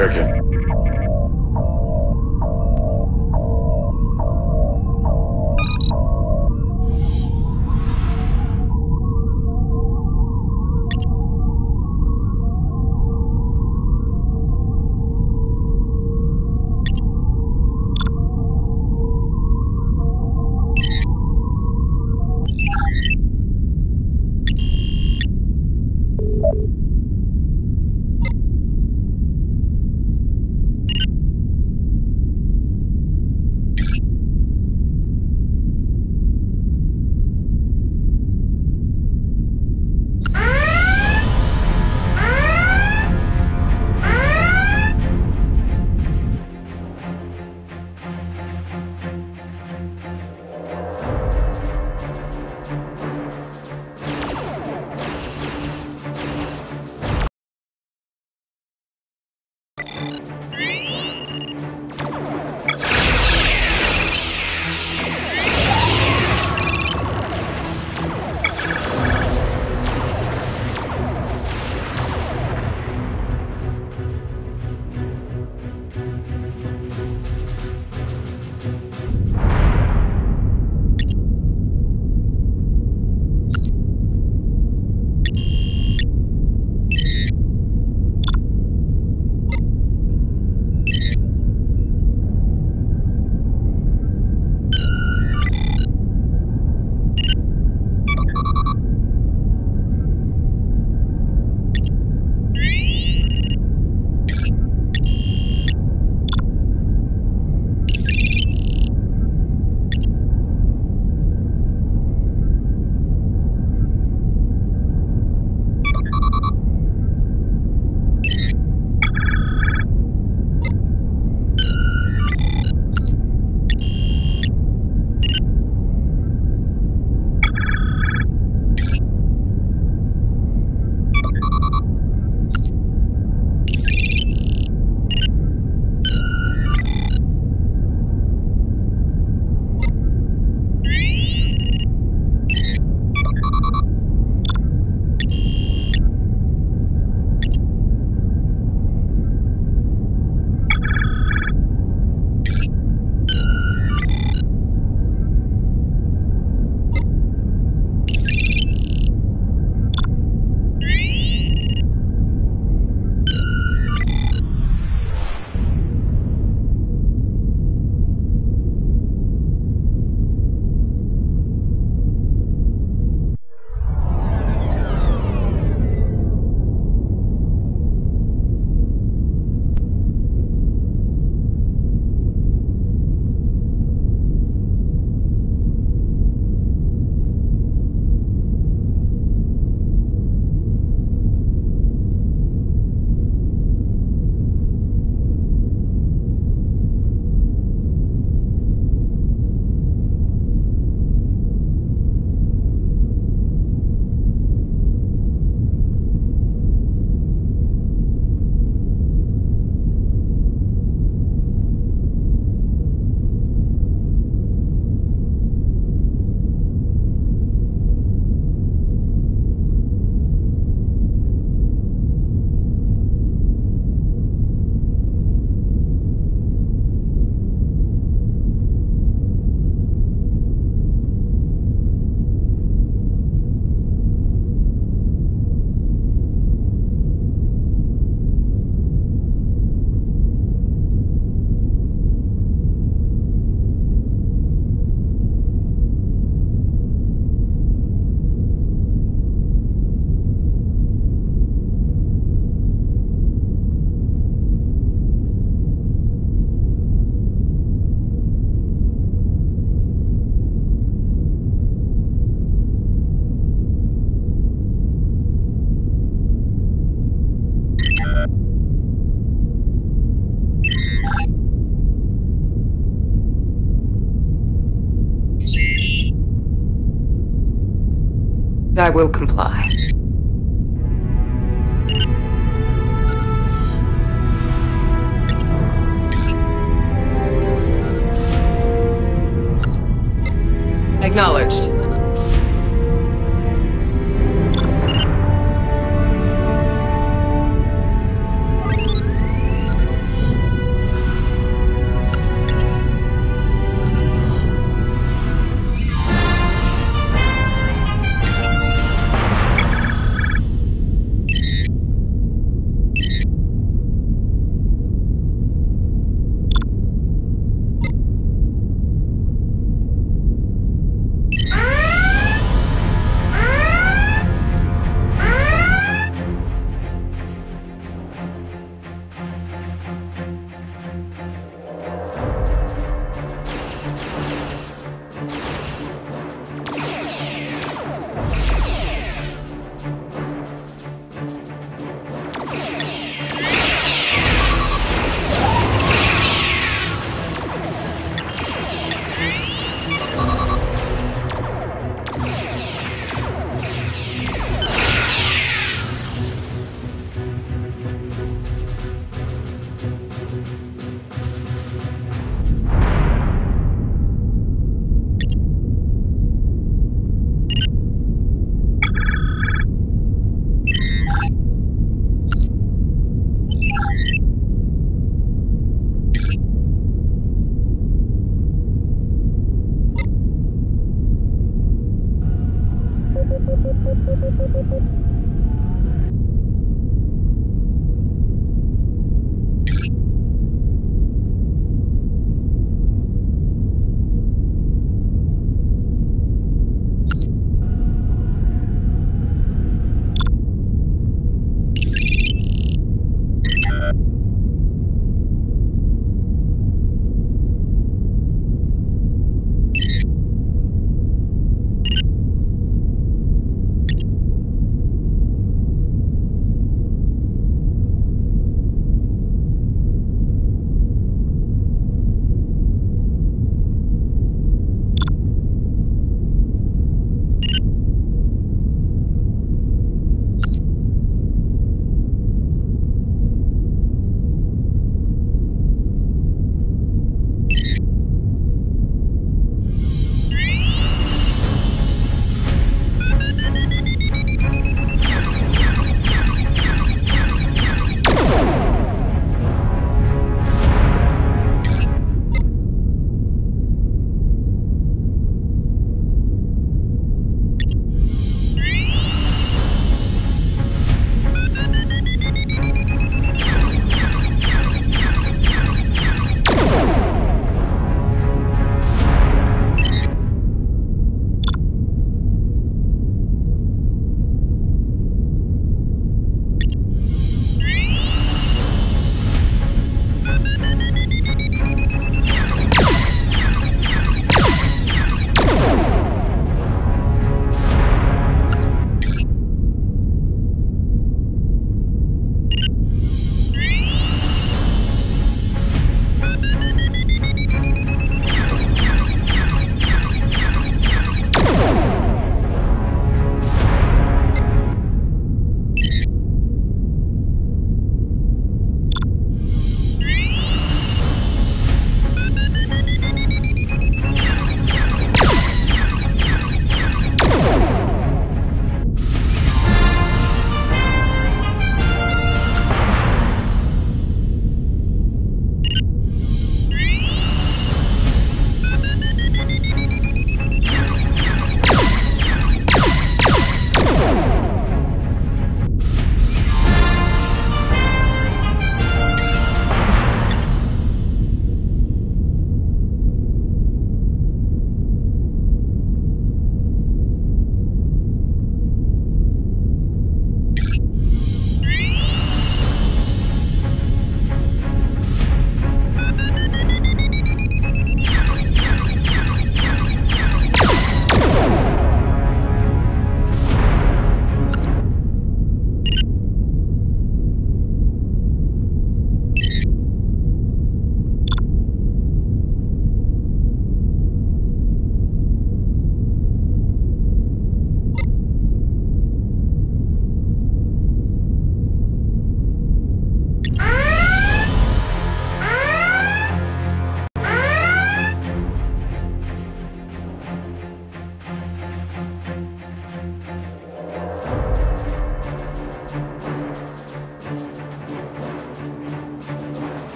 okay excursion. I will comply. Acknowledged.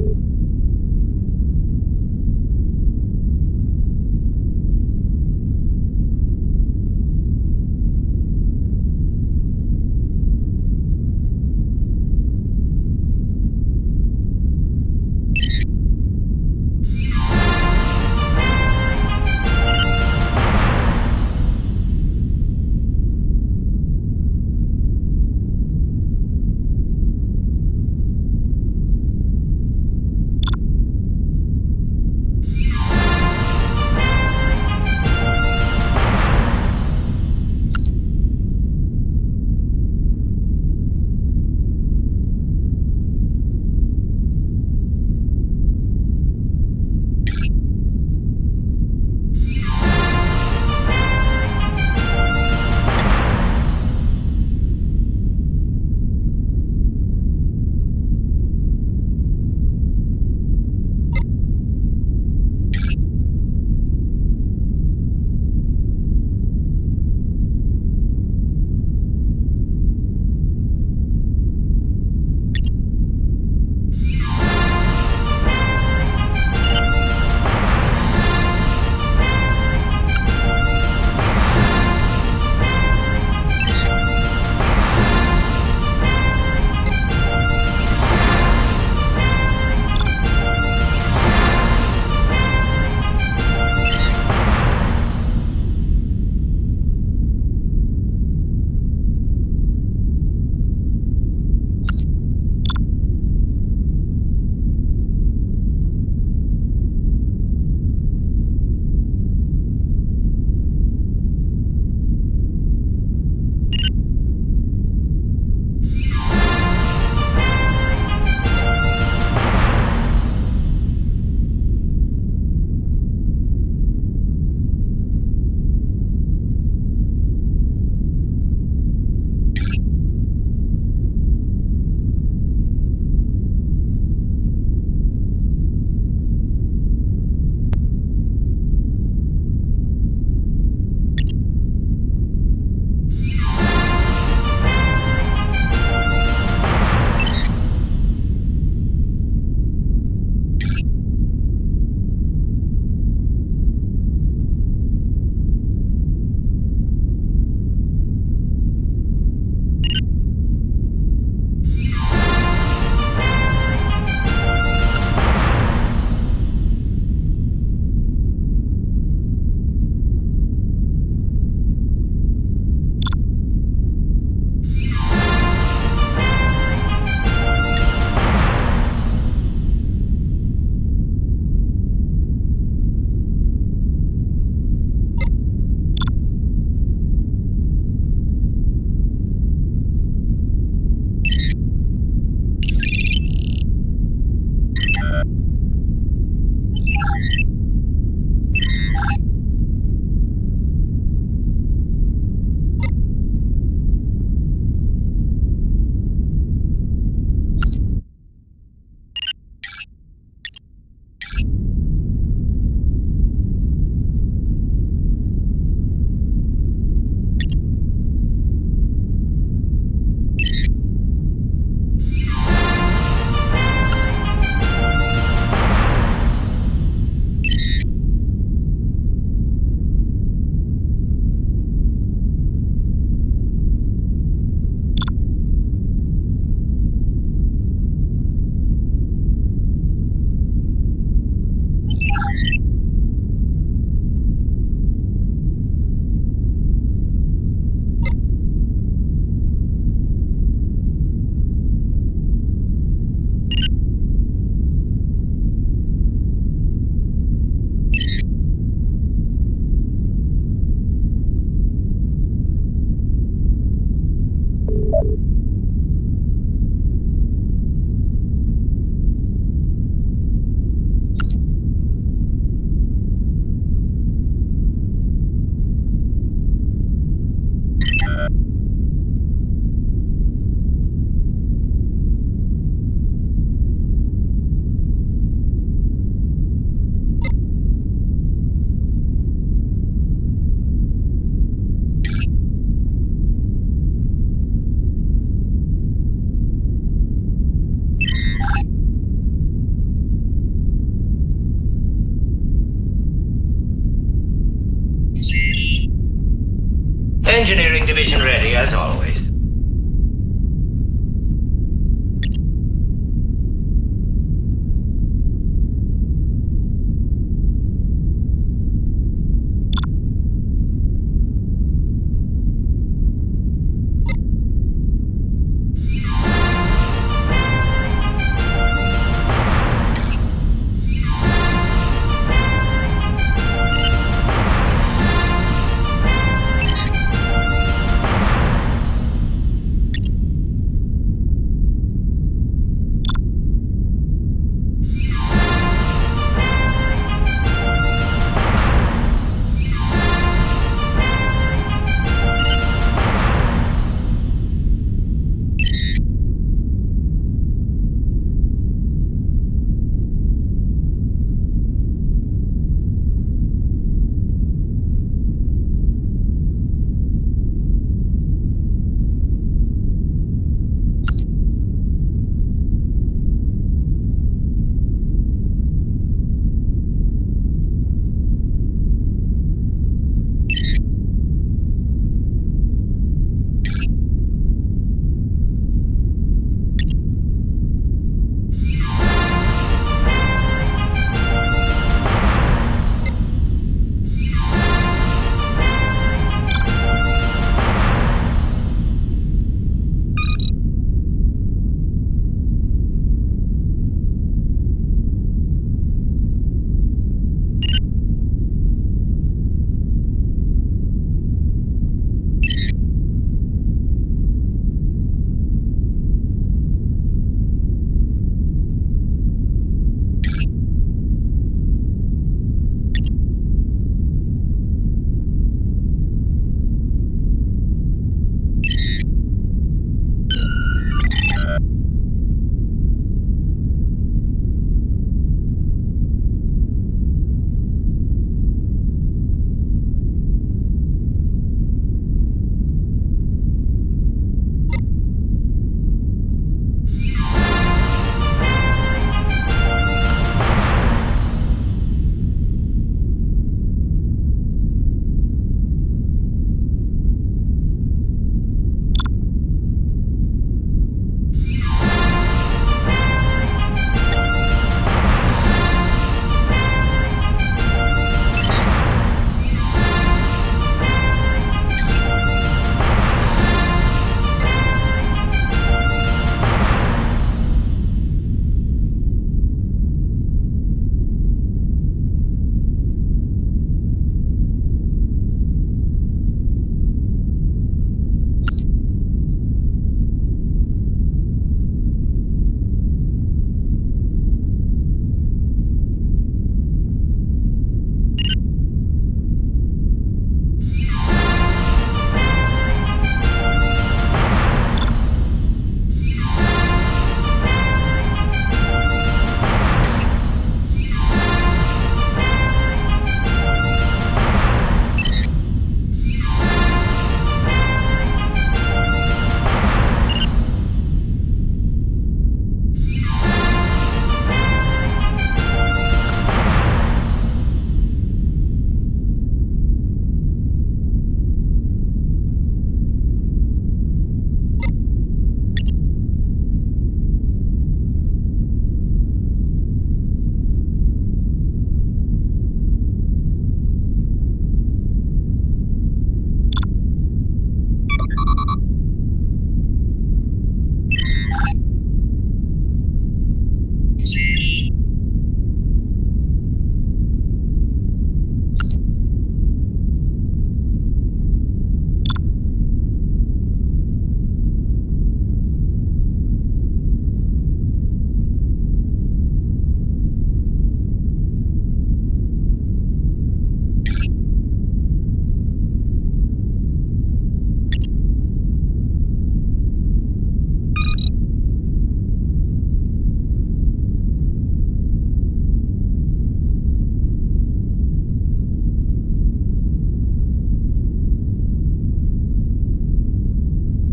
you.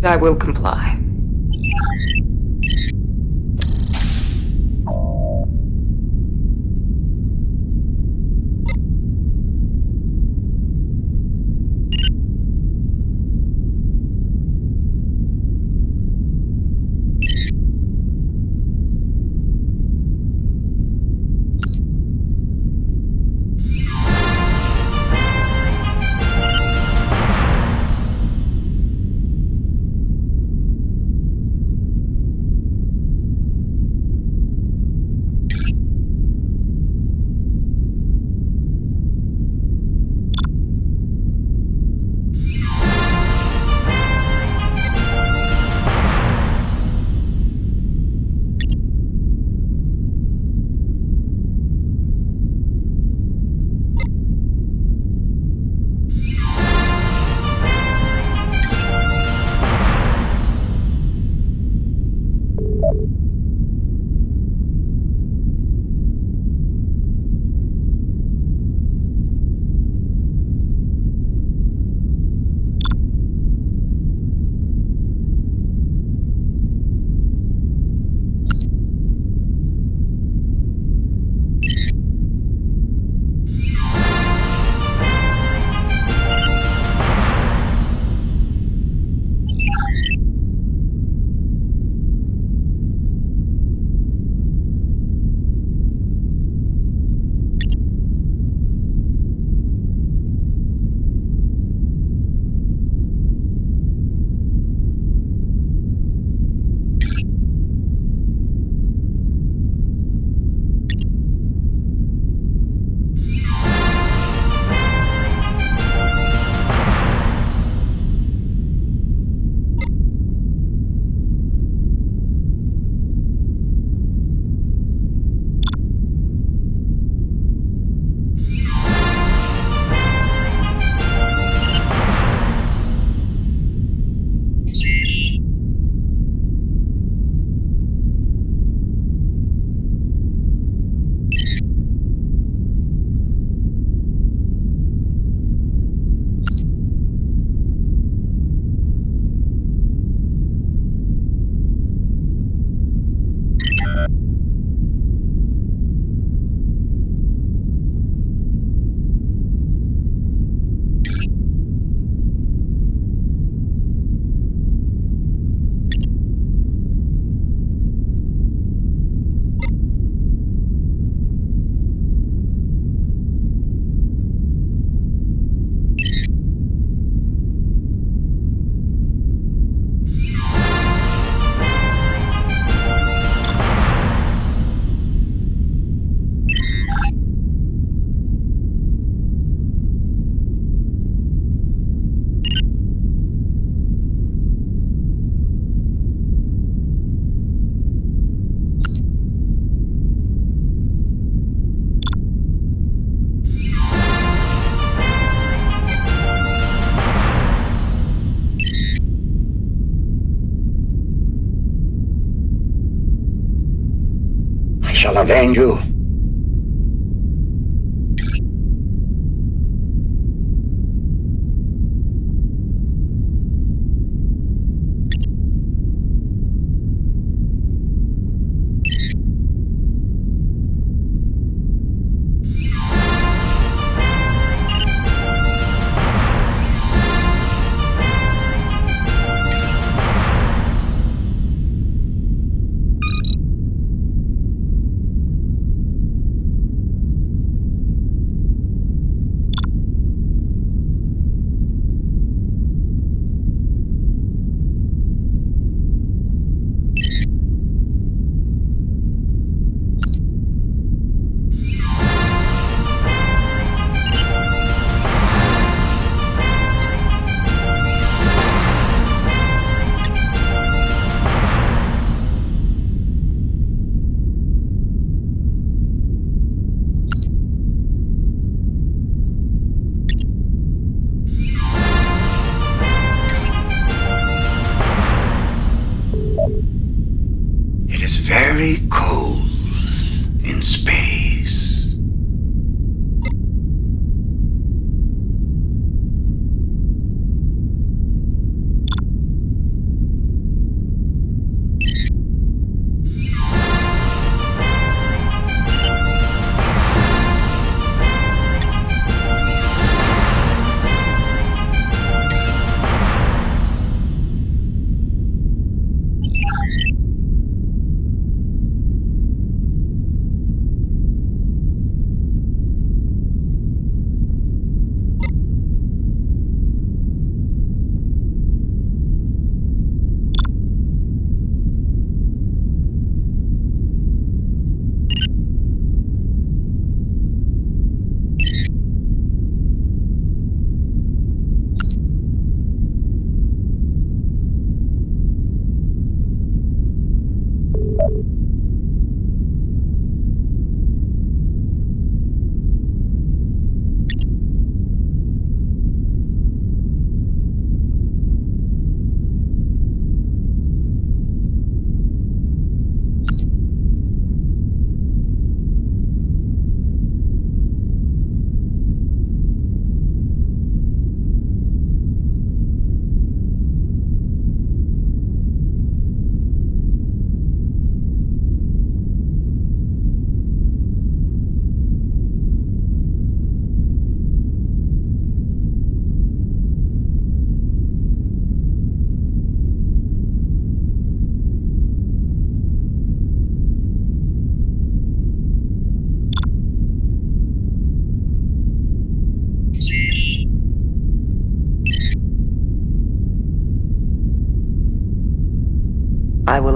I will comply. Avenge you.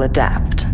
Adapt.